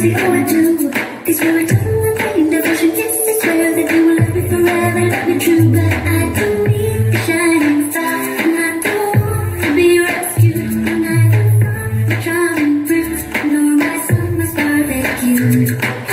see how I do Cause when I talk about pain, the version is this way They do love forever, love me true But I do need the shining star, And I don't want to be rescued I don't Nor my son, star, thank you